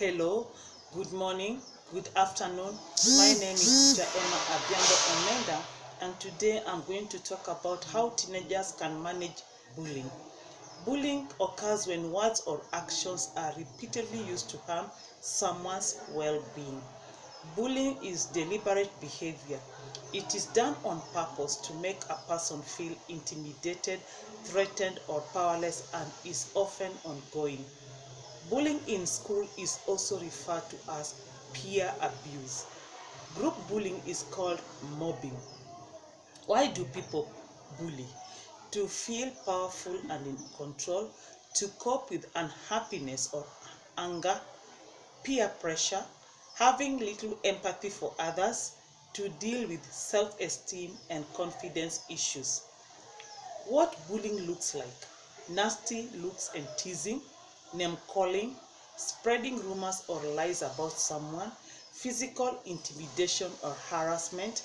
Hello, good morning, good afternoon. My mm. name is Teacher Emmah Adhiambo Omenda, and today I'm going to talk about how teenagers can manage bullying. Bullying occurs when words or actions are repeatedly used to harm someone's well being. Bullying is deliberate behavior. It is done on purpose to make a person feel intimidated, threatened, or powerless and is often ongoing. Bullying in school is also referred to as peer abuse. Group bullying is called mobbing. Why do people bully? To feel powerful and in control, to cope with unhappiness or anger, peer pressure, having little empathy for others, to deal with self esteem and confidence issues. What bullying looks like nasty looks and teasing, name calling, spreading rumors or lies about someone, physical intimidation or harassment,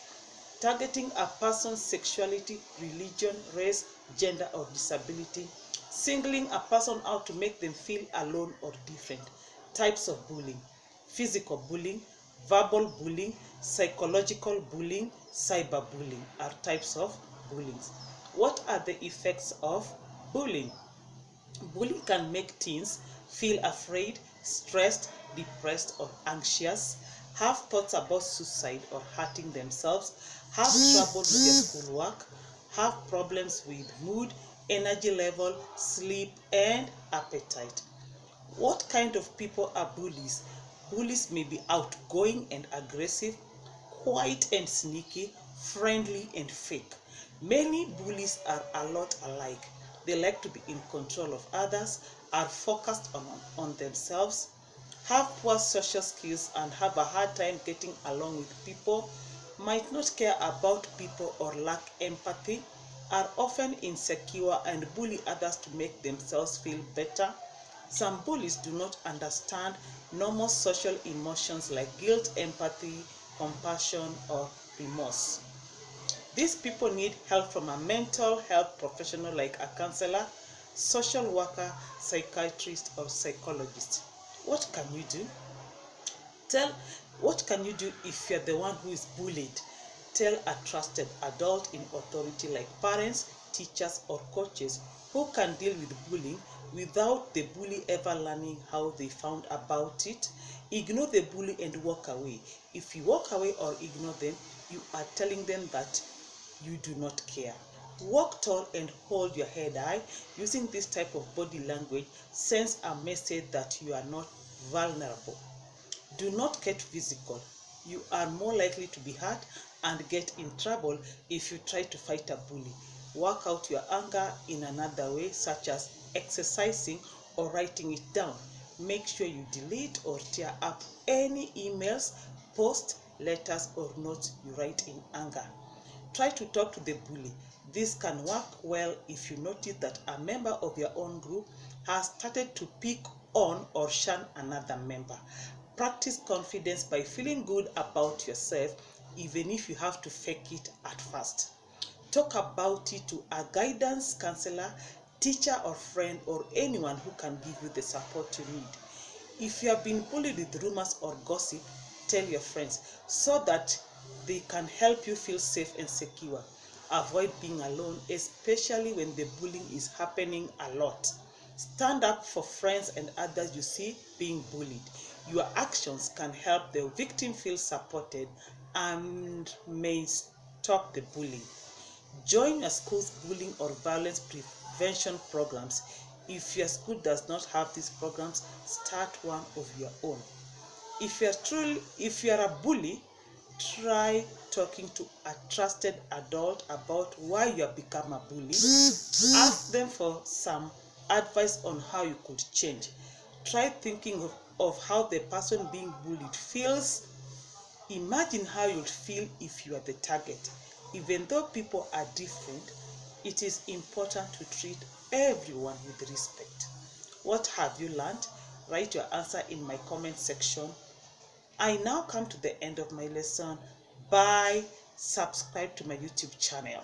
targeting a person's sexuality, religion, race, gender, or disability, singling a person out to make them feel alone or different. Types of bullying physical bullying, verbal bullying, psychological bullying, cyberbullying are types of bullying. What are the effects of bullying? Bullying can make teens feel afraid, stressed, depressed, or anxious, have thoughts about suicide or hurting themselves, have trouble with their schoolwork, have problems with mood, energy level, sleep, and appetite. What kind of people are bullies? Bullies may be outgoing and aggressive, quiet and sneaky, friendly and fake. Many bullies are a lot alike. They like to be in control of others, are focused on, on themselves, have poor social skills, and have a hard time getting along with people, might not care about people or lack empathy, are often insecure and bully others to make themselves feel better. Some bullies do not understand normal social emotions like guilt, empathy, compassion, or remorse. These people need help from a mental health professional like a counselor, social worker, psychiatrist, or psychologist. What can you do? Tell what can you do if you're the one who is bullied? Tell a trusted adult in authority like parents, teachers, or coaches who can deal with bullying without the bully ever learning how they found about it. Ignore the bully and walk away. If you walk away or ignore them, you are telling them that you do not care. Walk tall and hold your head high. Using this type of body language sends a message that you are not vulnerable. Do not get physical. You are more likely to be hurt and get in trouble if you try to fight a bully. Work out your anger in another way, such as exercising or writing it down. Make sure you delete or tear up any emails, posts, letters, or notes you write in anger. Try to talk to the bully. This can work well if you notice that a member of your own group has started to pick on or shun another member. Practice confidence by feeling good about yourself, even if you have to fake it at first. Talk about it to a guidance counselor, teacher, or friend, or anyone who can give you the support you need. If you have been bullied with rumors or gossip, tell your friends so that they can help you feel safe and secure. Avoid being alone, especially when the bullying is happening a lot. Stand up for friends and others you see being bullied. Your actions can help the victim feel supported and may stop the bullying. Join your school's bullying or violence prevention programs. If your school does not have these programs, start one of your own. If you're truly if you're a bully, try talking to a trusted adult about why you have become a bully. Mm-hmm. Ask them for some advice on how you could change. Try thinking of, of how the person being bullied feels. Imagine how you'd feel if you are the target. Even though people are different, it is important to treat everyone with respect. What have you learned? Write your answer in my comment section. I now come to the end of my lesson. Bye. Subscribe to my YouTube channel.